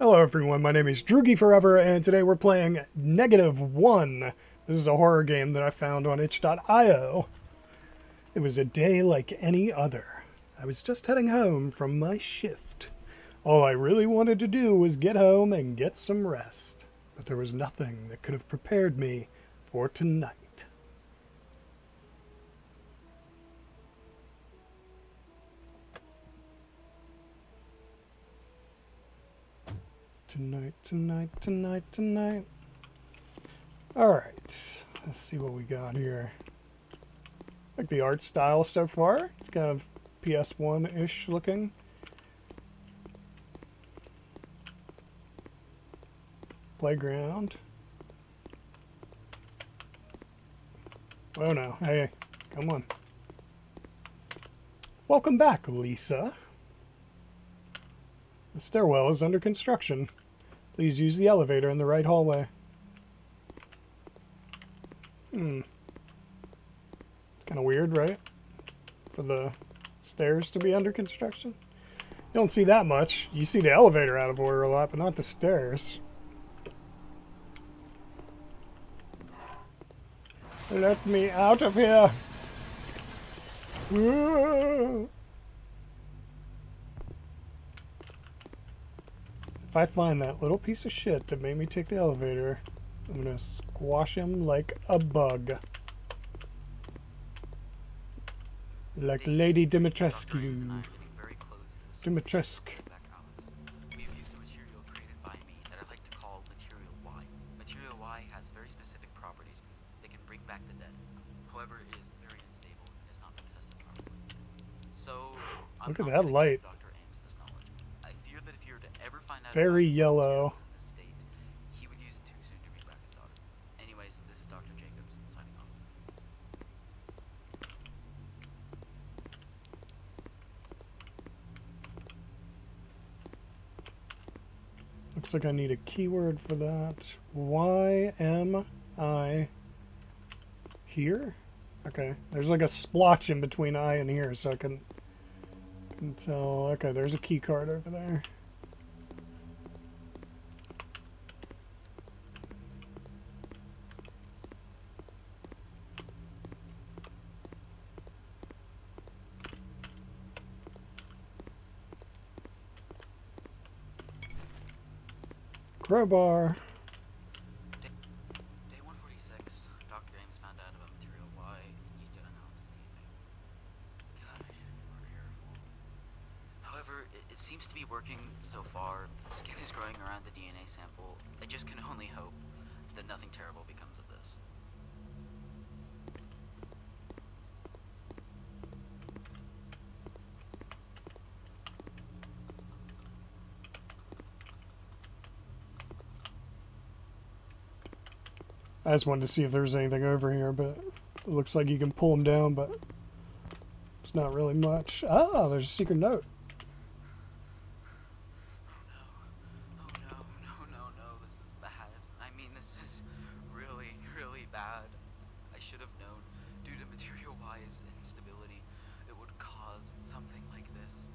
Hello everyone, my name is Droogie Forever, and today we're playing Negative One. This is a horror game that I found on itch.io. It was a day like any other. I was just heading home from my shift. All I really wanted to do was get home and get some rest. But there was nothing that could have prepared me for tonight. Tonight, tonight, tonight, tonight. Alright, let's see what we got here. Like the art style so far. It's kind of PS1-ish looking. Playground. Oh no, hey, come on. Welcome back, Lisa. The stairwell is under construction. Please use the elevator in the right hallway. Hmm. It's kind of weird, right? For the stairs to be under construction. You don't see that much. You see the elevator out of order a lot, but not the stairs. Let me out of here! If I find that little piece of shit that made me take the elevator, I'm gonna squash him like a bug. Like Lady Dimitrescu. Dimitrescu. We've used a material created by me that I like to call Material Y. Material Y has very specific properties that can bring back the dead. However, it is very unstable and has not been tested properly. So, Look at that light. Dr. Ames this knowledge. I fear that if he were to ever find out Very yellow. materials in this state, he would use it too soon to bring back his daughter. Anyways, this is Dr. Jacobs signing off. Looks like I need a keyword for that. Why am I here? Okay, there's like a splotch in between I and here, so I can, can tell. Okay, there's a key card over there. Crowbar. Day 146, Dr. Ames found out about Material Y and used it on God, I should have more careful. However, it, it seems to be working so far. The skin is growing around the DNA sample. I just can only hope that nothing terrible becomes of this. I just wanted to see if there was anything over here, but it looks like you can pull them down, but it's not really much. Ah, there's a secret note. No. No, no, no, no, this is bad. I mean, this is really, really bad. I should have known. Due to Material Y's instability, it would cause something like this.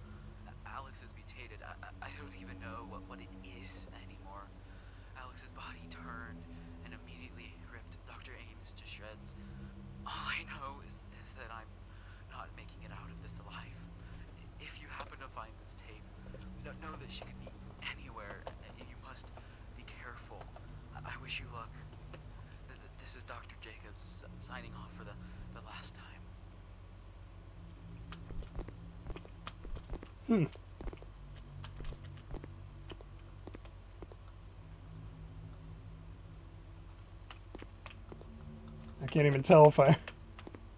Alex is mutated. I, I, I don't even know what, what it is anymore. Alex's body turned and immediately ripped Dr. Ames to shreds. All I know is, is that I'm not making it out of this alive. If you happen to find this tape, know, know that she could be anywhere. and You must be careful. I, I wish you luck. Th- th- This is Dr. Jacobs signing off for the, the last time. Hmm. Can't even tell if I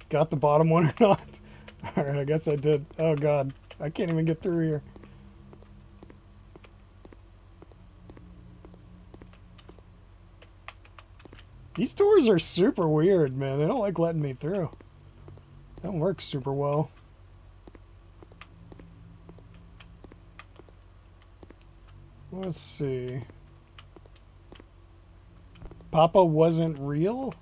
got the bottom one or not. Alright, I guess I did. Oh god, I can't even get through here. These doors are super weird, man. They don't like letting me through. Don't work super well. Let's see. Papa wasn't real?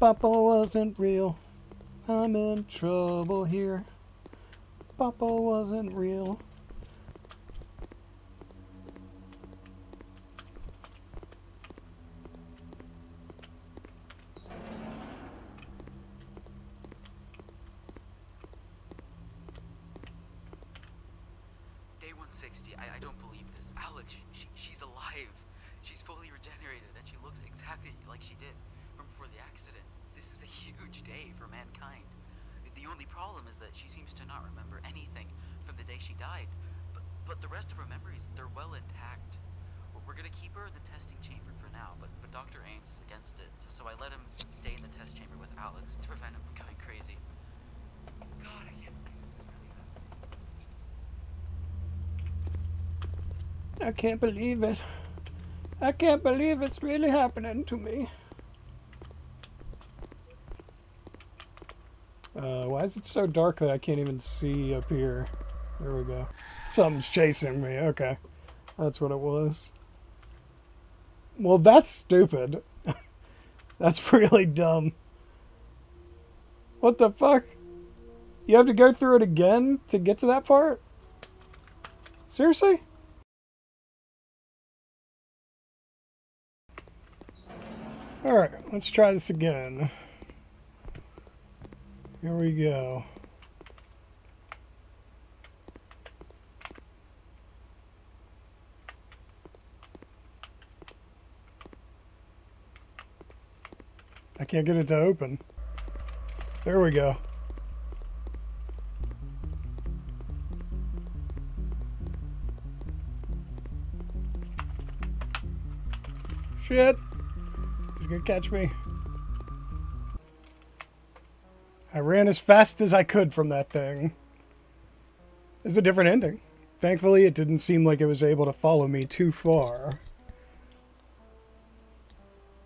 Papa wasn't real. I'm in trouble here. Papa wasn't real. Day 160. I, I don't believe this. Alex, she, she's alive. She's fully regenerated and she looks exactly like she did from before the accident. This is a huge day for mankind. The only problem is that she seems to not remember anything from the day she died. But, but the rest of her memories, they're well intact. We're- gonna keep her in the testing chamber for now, but, but Dr. Ames is against it, so I let him stay in the test chamber with Alex to prevent him from going crazy. God, I can't believe this is really happening. I can't believe it. I can't believe it's really happening to me. Uh, why is it so dark that I can't even see up here? There we go. Something's chasing me. Okay. That's what it was. Well, that's stupid. that's really dumb. What the fuck? You have to go through it again to get to that part? Seriously? Alright, let's try this again. Here we go. I can't get it to open. There we go. Shit. He's gonna catch me. I ran as fast as I could from that thing. It's a different ending. Thankfully, it didn't seem like it was able to follow me too far.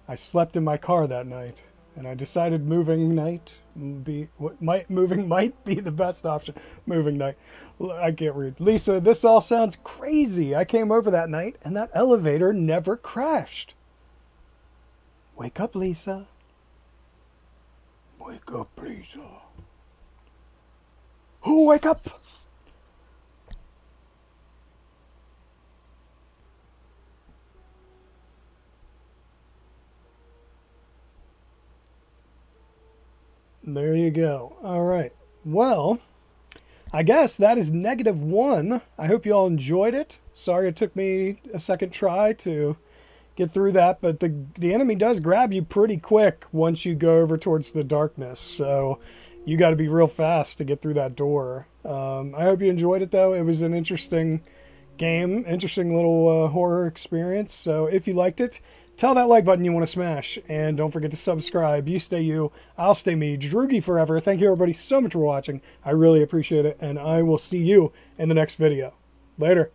I slept in my car that night, and I decided moving night be what might moving might be the best option. Moving night. I can't read. Lisa, this all sounds crazy. I came over that night, and that elevator never crashed. Wake up, Lisa. Wake up, please. Who wake up? There you go. All right. Well, I guess that is negative one. I hope you all enjoyed it. Sorry it took me a second try to get through that, but the the enemy does grab you pretty quick once you go over towards the darkness. So you got to be real fast to get through that door. Um, I hope you enjoyed it though. It was an interesting game, interesting little uh, horror experience. So if you liked it, tell that like button you want to smash, and don't forget to subscribe. You stay you, I'll stay me. Droogie forever. Thank you everybody so much for watching. I really appreciate it, and I will see you in the next video. Later.